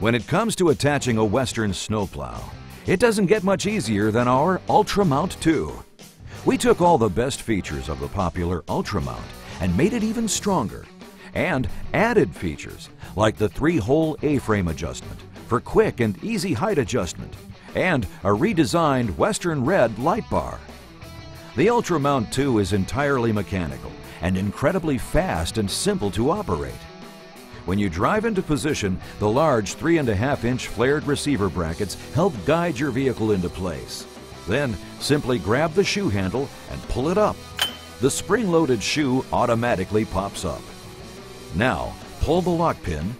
When it comes to attaching a Western snowplow, it doesn't get much easier than our Ultramount 2. We took all the best features of the popular Ultramount and made it even stronger, and added features like the three-hole A-frame adjustment for quick and easy height adjustment, and a redesigned Western Red light bar. The Ultramount 2 is entirely mechanical and incredibly fast and simple to operate. When you drive into position, the large 3.5 inch flared receiver brackets help guide your vehicle into place. Then simply grab the shoe handle and pull it up. The spring loaded shoe automatically pops up. Now pull the lock pin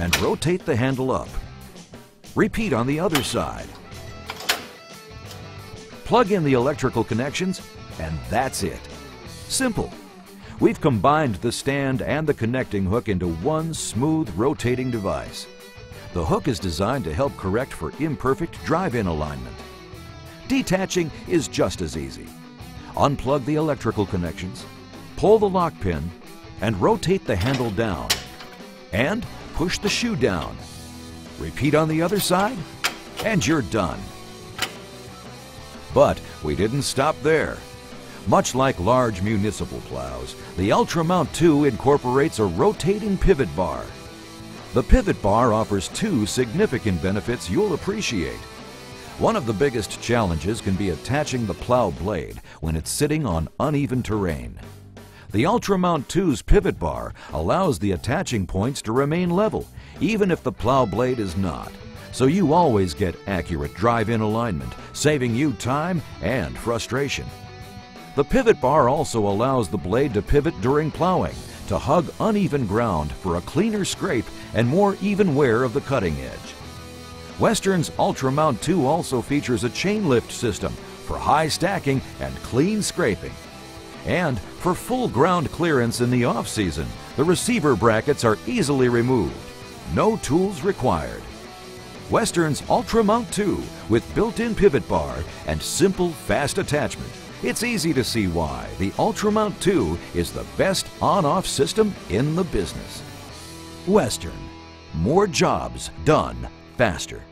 and rotate the handle up. Repeat on the other side. Plug in the electrical connections and that's it. Simple. We've combined the stand and the connecting hook into one smooth rotating device. The hook is designed to help correct for imperfect drive-in alignment. Detaching is just as easy. Unplug the electrical connections, pull the lock pin, and rotate the handle down. And push the shoe down. Repeat on the other side, and you're done. But we didn't stop there. Much like large municipal plows, the Ultramount 2 incorporates a rotating pivot bar. The pivot bar offers two significant benefits you'll appreciate. One of the biggest challenges can be attaching the plow blade when it's sitting on uneven terrain. The Ultramount 2's pivot bar allows the attaching points to remain level, even if the plow blade is not, so you always get accurate drive-in alignment, saving you time and frustration. The pivot bar also allows the blade to pivot during plowing to hug uneven ground for a cleaner scrape and more even wear of the cutting edge. Western's Ultramount 2 also features a chain lift system for high stacking and clean scraping. And for full ground clearance in the off-season, the receiver brackets are easily removed. No tools required. Western's Ultramount 2 with built-in pivot bar and simple fast attachment it's easy to see why the Ultramount 2 is the best on-off system in the business. Western. More jobs done faster.